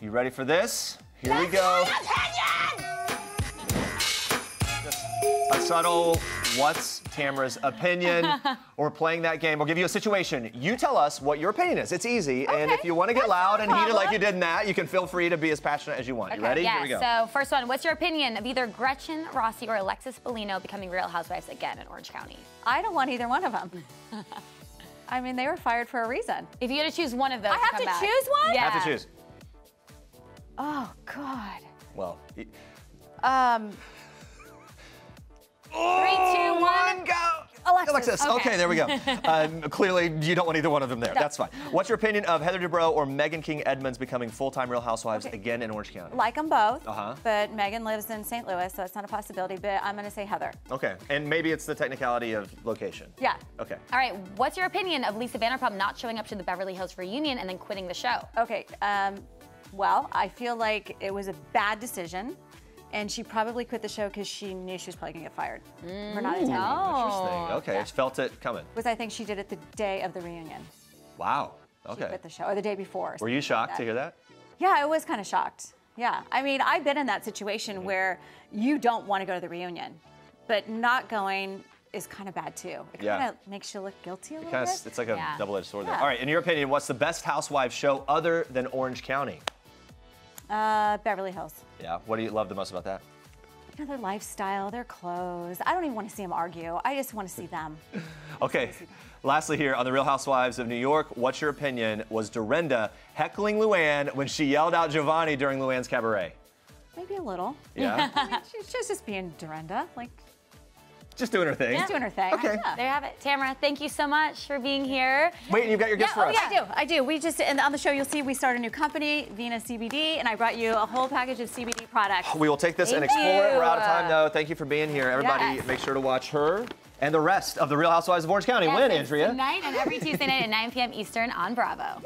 You ready for this? Here we go. A subtle what's Tamra's opinion. We're playing that game. We'll give you a situation. You tell us what your opinion is. It's easy. Okay. and if you want to get that's loud no and heated like you did in that, you can feel free to be as passionate as you want. You ready? Yeah, Here we go. so first one, what's your opinion of either Gretchen Rossi or Alexis Bellino becoming Real Housewives again in Orange County? I don't want either one of them. I mean, they were fired for a reason. If you had to choose one of those, I have come to back. choose one? Yeah. I have to choose. Oh God. Well, y- Um, Three, two, one. go. Alexis. Okay. Okay. there we go. um, clearly, you don't want either one of them there. That's fine. What's your opinion of Heather Dubrow or Megan King Edmonds becoming full-time Real Housewives Okay. again in Orange County? like them both, Uh-huh. but Megan lives in St. Louis, so it's not a possibility. But I'm gonna say Heather. Okay, and maybe it's the technicality of location. Yeah. Okay. All right, what's your opinion of Lisa Vanderpump not showing up to the Beverly Hills reunion and then quitting the show? Okay. Um, well, I feel like it was a bad decision, and she probably quit the show because she knew she was probably gonna get fired for not attending. Interesting. Okay, Yeah. it's felt it coming. Was I think she did it the day of the reunion. Wow. She Okay. quit the show, or the day before. Were you something like shocked to hear that? Yeah, I was kind of shocked. Yeah, I mean, I've been in that situation mm-hmm. where you don't want to go to the reunion, but not going is kind of bad too. It Yeah. kind of makes you look guilty a little Kind bit. of, it's like a Yeah. double-edged sword there. Yeah. All right, in your opinion, what's the best Housewives show other than Orange County? Uh, Beverly Hills. Yeah. What do you love the most about that? You know, their lifestyle, their clothes. I don't even want to see them argue. I just want to see them. Okay. Lastly, here on the Real Housewives of New York, what's your opinion? Was Dorinda heckling Luann when she yelled out Giovanni during Luann's cabaret? Maybe a little. Yeah. I mean, she's she's just being Dorinda, like Just doing her thing. just doing her thing. Okay. Yeah. There you have it. Tamra, thank you so much for being here. Wait, and you've got your gift Yeah, oh, for oh, us. yeah, I do. I do. We just and on the show you'll see we start a new company, Vena CBD, and I brought you a whole package of CBD products. We will take this and Thank explore it. We're out of time, though. Thank you for being here. Everybody, Yes. make sure to watch her and the rest of the Real Housewives of Orange County. Yes, when, Andrea? Tonight and every Tuesday night at 9 p.m. Eastern on Bravo.